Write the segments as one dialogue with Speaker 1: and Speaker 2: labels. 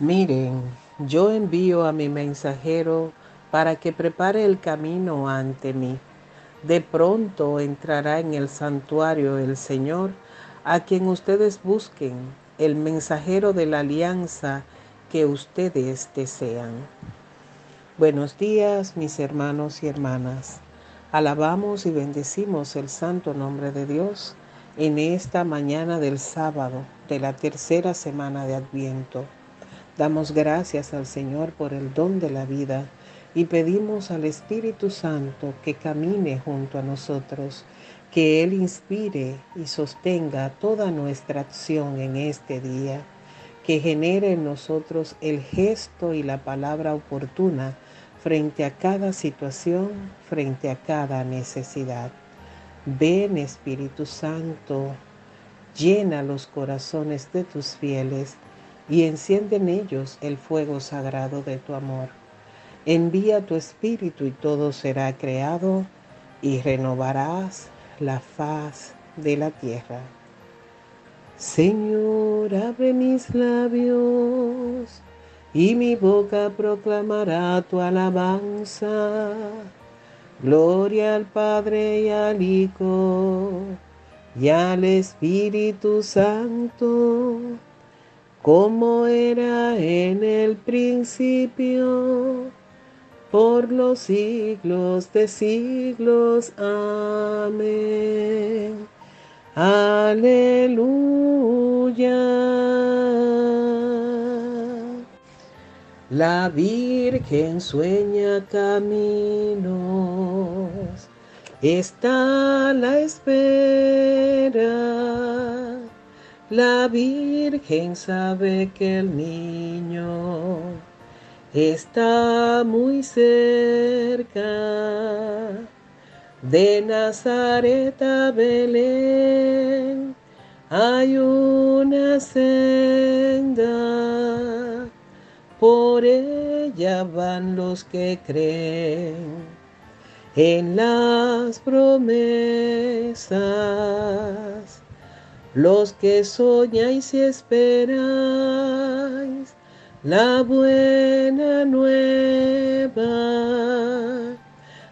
Speaker 1: Miren, yo envío a mi mensajero para que prepare el camino ante mí. De pronto entrará en el santuario el Señor, a quien ustedes busquen, el mensajero de la alianza que ustedes desean. Buenos días, mis hermanos y hermanas. Alabamos y bendecimos el santo nombre de Dios en esta mañana del sábado de la tercera semana de Adviento. Damos gracias al Señor por el don de la vida y pedimos al Espíritu Santo que camine junto a nosotros, que Él inspire y sostenga toda nuestra acción en este día, que genere en nosotros el gesto y la palabra oportuna frente a cada situación, frente a cada necesidad. Ven Espíritu Santo, llena los corazones de tus fieles y enciende en ellos el fuego sagrado de tu amor. Envía tu espíritu y todo será creado y renovarás la faz de la tierra. Señor, abre mis labios y mi boca proclamará tu alabanza. Gloria al Padre y al Hijo y al Espíritu Santo como era en el principio, por los siglos de siglos. Amén. Aleluya. La Virgen sueña caminos, está la espera la Virgen sabe que el niño está muy cerca. De Nazaret a Belén hay una senda, por ella van los que creen en las promesas los que soñáis y esperáis la buena nueva,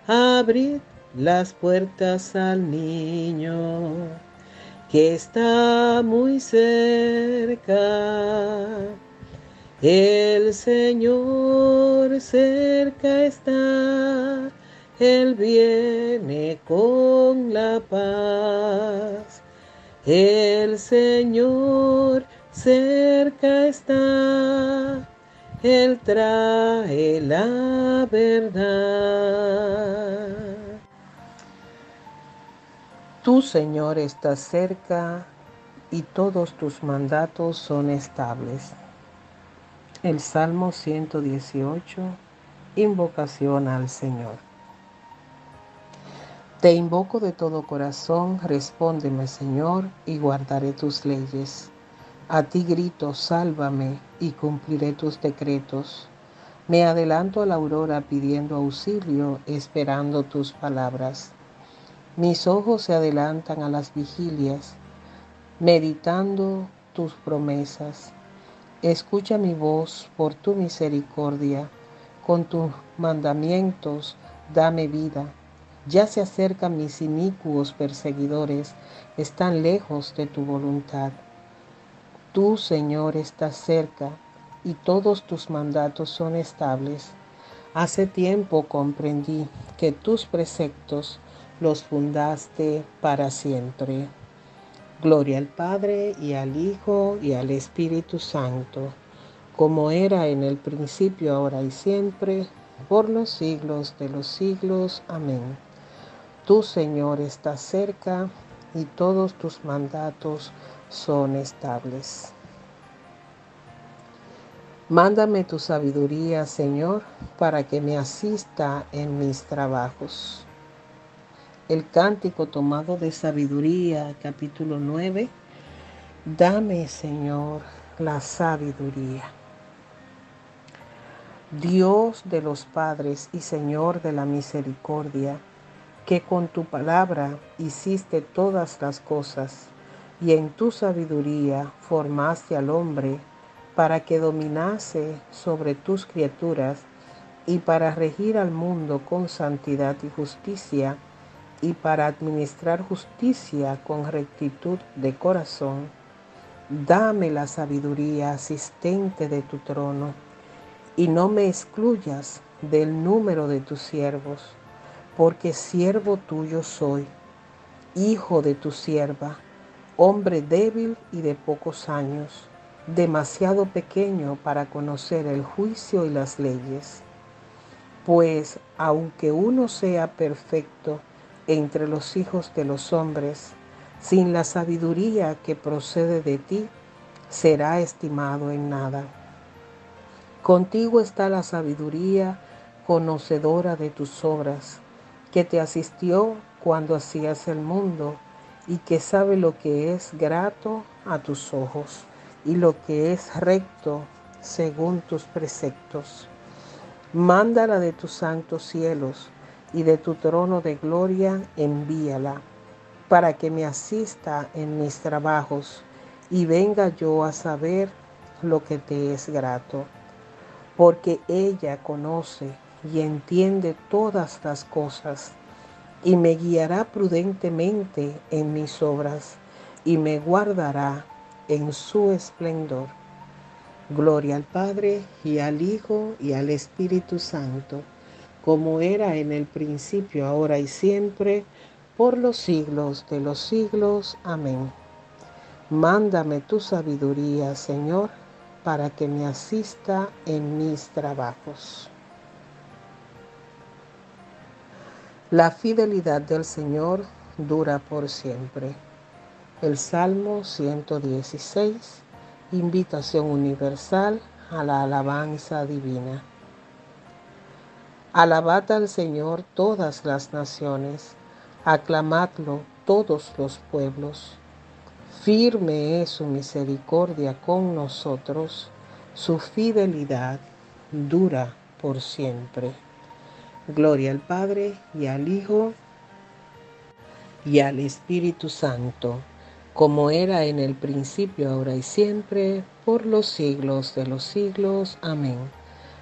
Speaker 1: abrid las puertas al niño que está muy cerca. El Señor cerca está, Él viene con la paz. El Señor cerca está, Él trae la verdad. Tu Señor está cerca y todos tus mandatos son estables. El Salmo 118, invocación al Señor. Te invoco de todo corazón, respóndeme Señor, y guardaré tus leyes. A ti grito, sálvame, y cumpliré tus decretos. Me adelanto a la aurora pidiendo auxilio, esperando tus palabras. Mis ojos se adelantan a las vigilias, meditando tus promesas. Escucha mi voz por tu misericordia. Con tus mandamientos dame vida ya se acercan mis inicuos perseguidores, están lejos de tu voluntad. Tú, Señor, estás cerca y todos tus mandatos son estables. Hace tiempo comprendí que tus preceptos los fundaste para siempre. Gloria al Padre y al Hijo y al Espíritu Santo, como era en el principio, ahora y siempre, por los siglos de los siglos. Amén. Tu Señor está cerca y todos tus mandatos son estables. Mándame tu sabiduría, Señor, para que me asista en mis trabajos. El cántico tomado de sabiduría, capítulo 9. Dame, Señor, la sabiduría. Dios de los padres y Señor de la misericordia, que con tu palabra hiciste todas las cosas y en tu sabiduría formaste al hombre para que dominase sobre tus criaturas y para regir al mundo con santidad y justicia y para administrar justicia con rectitud de corazón. Dame la sabiduría asistente de tu trono y no me excluyas del número de tus siervos, porque siervo tuyo soy, hijo de tu sierva, hombre débil y de pocos años, demasiado pequeño para conocer el juicio y las leyes. Pues aunque uno sea perfecto entre los hijos de los hombres, sin la sabiduría que procede de ti, será estimado en nada. Contigo está la sabiduría conocedora de tus obras, que te asistió cuando hacías el mundo y que sabe lo que es grato a tus ojos y lo que es recto según tus preceptos. Mándala de tus santos cielos y de tu trono de gloria envíala, para que me asista en mis trabajos y venga yo a saber lo que te es grato porque ella conoce y entiende todas las cosas, y me guiará prudentemente en mis obras, y me guardará en su esplendor. Gloria al Padre y al Hijo y al Espíritu Santo, como era en el principio, ahora y siempre, por los siglos de los siglos. Amén. Mándame tu sabiduría, Señor para que me asista en mis trabajos. La fidelidad del Señor dura por siempre. El Salmo 116, invitación universal a la alabanza divina. Alabad al Señor todas las naciones, aclamadlo todos los pueblos Firme es su misericordia con nosotros, su fidelidad dura por siempre. Gloria al Padre y al Hijo y al Espíritu Santo, como era en el principio, ahora y siempre, por los siglos de los siglos. Amén.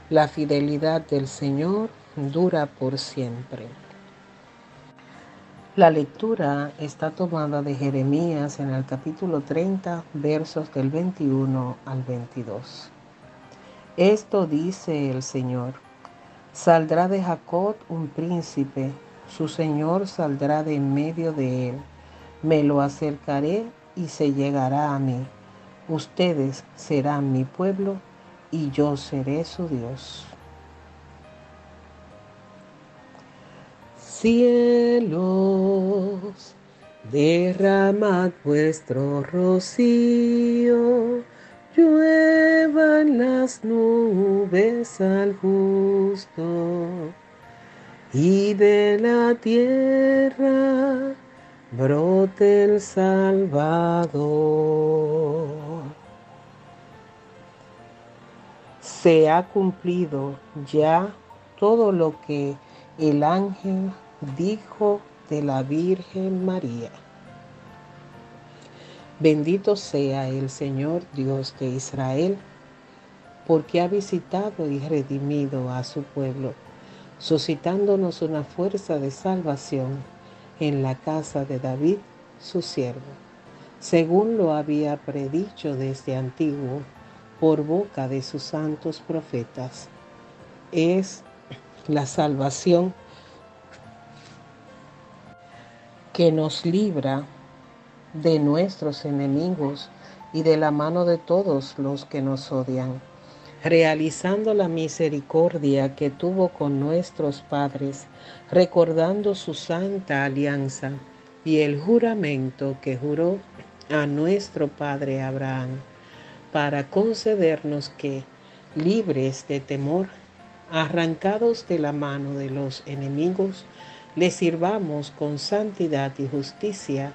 Speaker 1: La fidelidad del Señor dura por siempre. La lectura está tomada de Jeremías en el capítulo 30, versos del 21 al 22. Esto dice el Señor, saldrá de Jacob un príncipe, su Señor saldrá de en medio de él, me lo acercaré y se llegará a mí. Ustedes serán mi pueblo y yo seré su Dios. cielos, derramad vuestro rocío, lluevan las nubes al justo, y de la tierra brote el Salvador. Se ha cumplido ya todo lo que el ángel dijo de la Virgen María. Bendito sea el Señor Dios de Israel, porque ha visitado y redimido a su pueblo, suscitándonos una fuerza de salvación en la casa de David, su siervo, según lo había predicho desde antiguo por boca de sus santos profetas. Es la salvación que nos libra de nuestros enemigos y de la mano de todos los que nos odian, realizando la misericordia que tuvo con nuestros padres, recordando su santa alianza y el juramento que juró a nuestro Padre Abraham, para concedernos que, libres de temor, arrancados de la mano de los enemigos, le sirvamos con santidad y justicia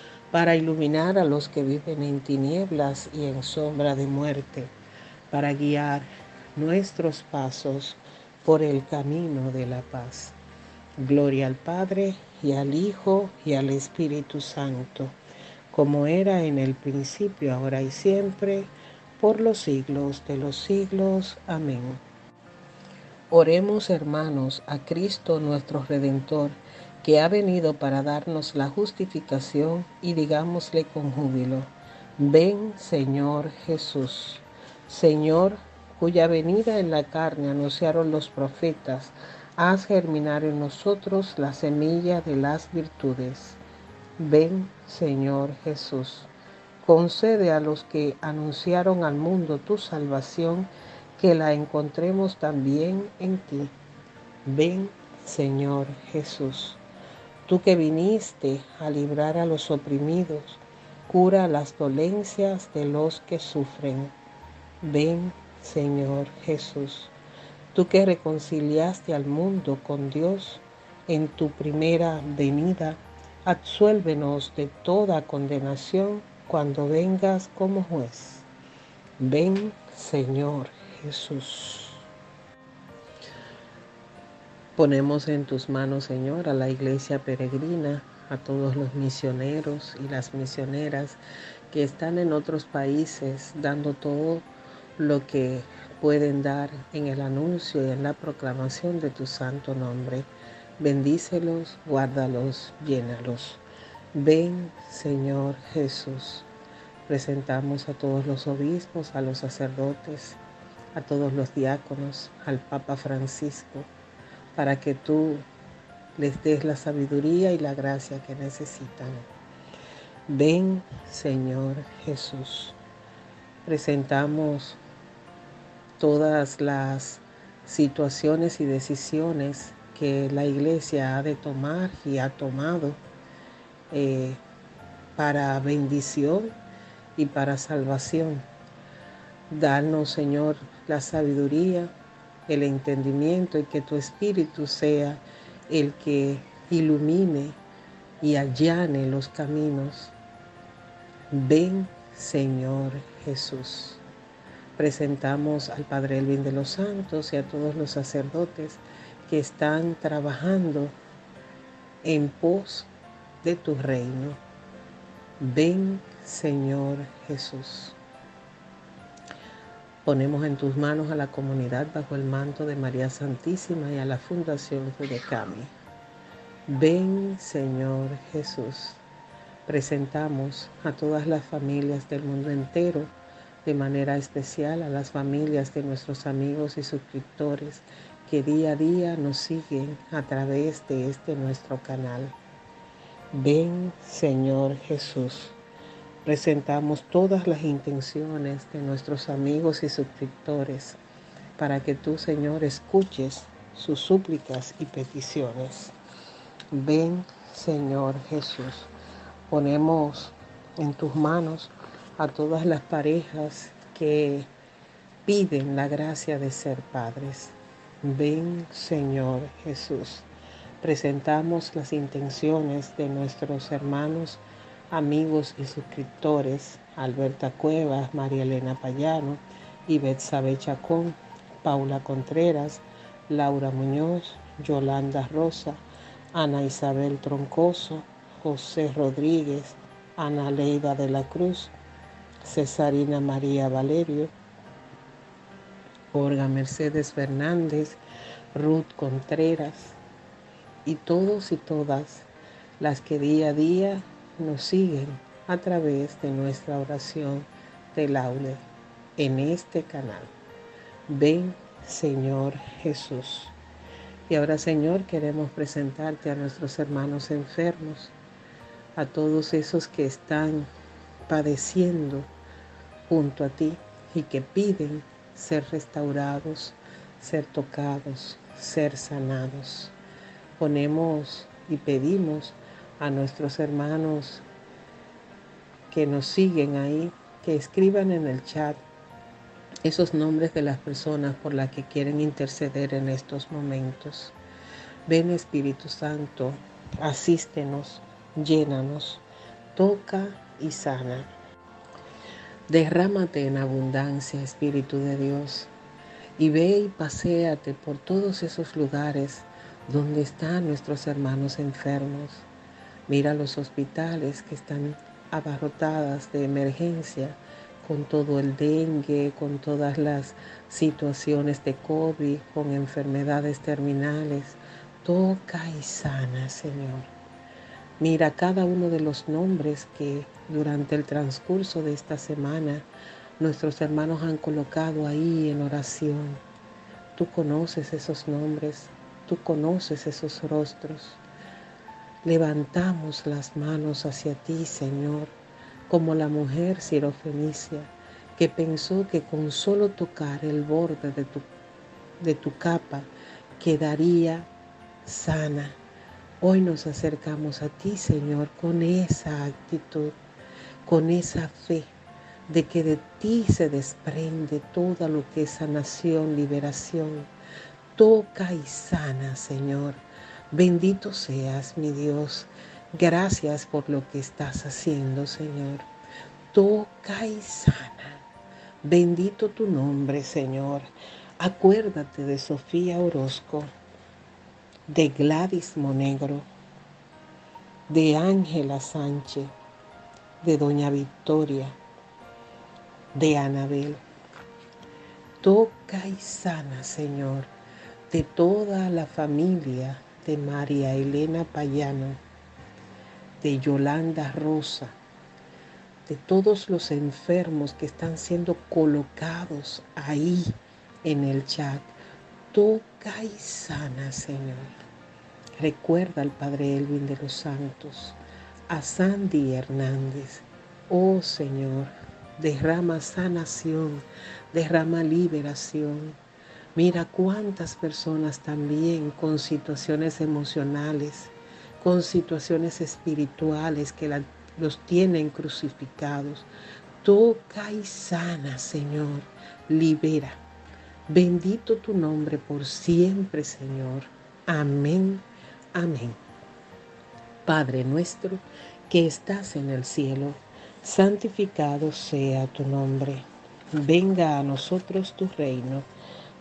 Speaker 1: para iluminar a los que viven en tinieblas y en sombra de muerte, para guiar nuestros pasos por el camino de la paz. Gloria al Padre y al Hijo y al Espíritu Santo, como era en el principio, ahora y siempre, por los siglos de los siglos. Amén. Oremos hermanos a Cristo nuestro Redentor, que ha venido para darnos la justificación y digámosle con júbilo, ven Señor Jesús. Señor, cuya venida en la carne anunciaron los profetas, haz germinar en nosotros la semilla de las virtudes. Ven Señor Jesús. Concede a los que anunciaron al mundo tu salvación, que la encontremos también en ti. Ven, Señor Jesús. Tú que viniste a librar a los oprimidos, cura las dolencias de los que sufren. Ven, Señor Jesús. Tú que reconciliaste al mundo con Dios en tu primera venida, absuélvenos de toda condenación cuando vengas como juez. Ven, Señor Jesús. Ponemos en tus manos, Señor, a la iglesia peregrina, a todos los misioneros y las misioneras que están en otros países dando todo lo que pueden dar en el anuncio y en la proclamación de tu santo nombre. Bendícelos, guárdalos, llénalos. Ven, Señor Jesús. Presentamos a todos los obispos, a los sacerdotes, a todos los diáconos, al Papa Francisco, para que tú les des la sabiduría y la gracia que necesitan. Ven, Señor Jesús. Presentamos todas las situaciones y decisiones que la iglesia ha de tomar y ha tomado eh, para bendición y para salvación. Danos, Señor, la sabiduría, el entendimiento y que tu Espíritu sea el que ilumine y allane los caminos. Ven, Señor Jesús. Presentamos al Padre Elvin de los Santos y a todos los sacerdotes que están trabajando en pos de tu reino. Ven, Señor Jesús. Ponemos en tus manos a la comunidad bajo el manto de María Santísima y a la Fundación Judecami. Ven, Señor Jesús. Presentamos a todas las familias del mundo entero, de manera especial a las familias de nuestros amigos y suscriptores que día a día nos siguen a través de este nuestro canal. Ven, Señor Jesús. Presentamos todas las intenciones de nuestros amigos y suscriptores para que tú, Señor, escuches sus súplicas y peticiones. Ven, Señor Jesús. Ponemos en tus manos a todas las parejas que piden la gracia de ser padres. Ven, Señor Jesús presentamos las intenciones de nuestros hermanos, amigos y suscriptores, Alberta Cuevas, María Elena Payano, Betsabe Chacón, Paula Contreras, Laura Muñoz, Yolanda Rosa, Ana Isabel Troncoso, José Rodríguez, Ana Leida de la Cruz, Cesarina María Valerio, Olga Mercedes Fernández, Ruth Contreras, y todos y todas las que día a día nos siguen a través de nuestra oración de laude en este canal. Ven, Señor Jesús. Y ahora, Señor, queremos presentarte a nuestros hermanos enfermos, a todos esos que están padeciendo junto a ti y que piden ser restaurados, ser tocados, ser sanados ponemos y pedimos a nuestros hermanos que nos siguen ahí, que escriban en el chat esos nombres de las personas por las que quieren interceder en estos momentos. Ven Espíritu Santo, asístenos, llénanos, toca y sana. Derrámate en abundancia, Espíritu de Dios, y ve y paséate por todos esos lugares donde están nuestros hermanos enfermos. Mira los hospitales que están abarrotadas de emergencia con todo el dengue, con todas las situaciones de COVID, con enfermedades terminales. Toca y sana, Señor. Mira cada uno de los nombres que durante el transcurso de esta semana nuestros hermanos han colocado ahí en oración. Tú conoces esos nombres, tú conoces esos rostros. Levantamos las manos hacia ti, Señor, como la mujer sirofenicia que pensó que con solo tocar el borde de tu, de tu capa quedaría sana. Hoy nos acercamos a ti, Señor, con esa actitud, con esa fe de que de ti se desprende todo lo que es sanación, liberación. Toca y sana, Señor. Bendito seas, mi Dios. Gracias por lo que estás haciendo, Señor. Toca y sana. Bendito tu nombre, Señor. Acuérdate de Sofía Orozco, de Gladys Monegro, de Ángela Sánchez, de Doña Victoria, de Anabel. Toca y sana, Señor, de toda la familia de María Elena Payano, de Yolanda Rosa, de todos los enfermos que están siendo colocados ahí en el chat. Toca y sana, Señor. Recuerda al Padre Elvin de los Santos, a Sandy Hernández. Oh Señor, derrama sanación, derrama liberación. Mira cuántas personas también con situaciones emocionales, con situaciones espirituales que los tienen crucificados. Toca y sana, Señor. Libera. Bendito tu nombre por siempre, Señor. Amén. Amén. Padre nuestro que estás en el cielo santificado sea tu nombre. Venga a nosotros tu reino.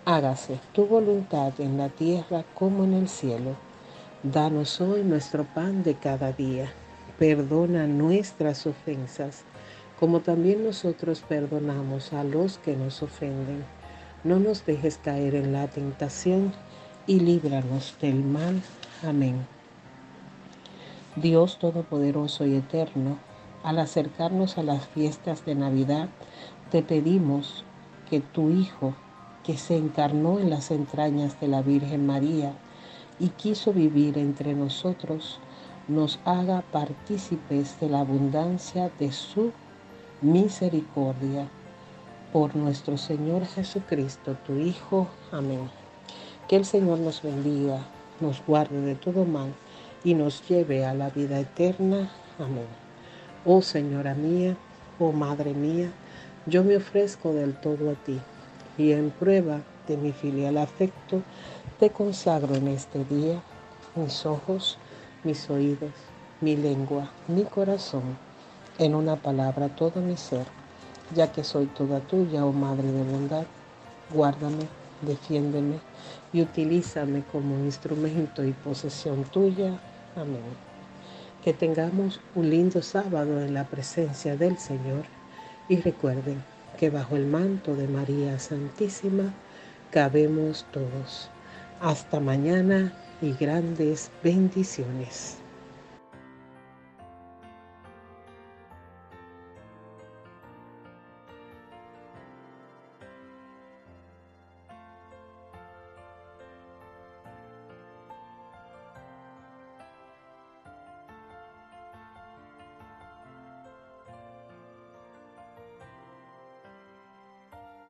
Speaker 1: Hágase tu voluntad en la tierra como en el cielo. Danos hoy nuestro pan de cada día. Perdona nuestras ofensas, como también nosotros perdonamos a los que nos ofenden. No nos dejes caer en la tentación y líbranos del mal. Amén. Dios Todopoderoso y Eterno, al acercarnos a las fiestas de Navidad, te pedimos que tu Hijo, que se encarnó en las entrañas de la Virgen María y quiso vivir entre nosotros, nos haga partícipes de la abundancia de su misericordia. Por nuestro Señor Jesucristo, tu Hijo. Amén. Que el Señor nos bendiga, nos guarde de todo mal y nos lleve a la vida eterna. Amén. Oh Señora mía, oh Madre mía, yo me ofrezco del todo a ti y en prueba de mi filial afecto, te consagro en este día mis ojos, mis oídos, mi lengua, mi corazón, en una palabra todo mi ser, ya que soy toda tuya, oh Madre de bondad, guárdame, defiéndeme y utilízame como instrumento y posesión tuya. Amén. Que tengamos un lindo sábado en la presencia del Señor y recuerden que bajo el manto de María Santísima cabemos todos. Hasta mañana y grandes bendiciones.